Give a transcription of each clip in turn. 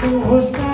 com você.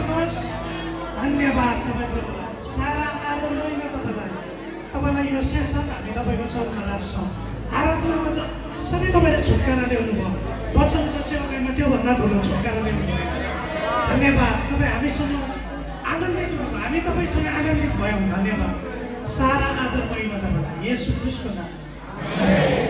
गरिदिनुहोस् धन्यवाद तपाईँको सारा महिमा तपाईँलाई तपाईँलाई यो सेसन हामी तपाईँको चरणमा राख्छौँ आराधनामा जसरी तपाईँले छुटकारा ल्याउनु भयो वचनको सेवाकामा त्योभन्दा ठुलो छुटकारा ल्याउनु भएको छ धन्यवाद तपाईँ हामीसँग आनन्दित हुनुभयो हामी तपाईँसँग आनन्दित भयौँ धन्यवाद सारा आदर महिमा तपाईँलाई यसु क्रिस्टको नाम